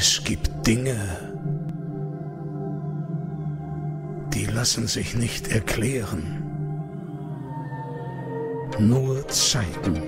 Es gibt Dinge, die lassen sich nicht erklären, nur zeigen.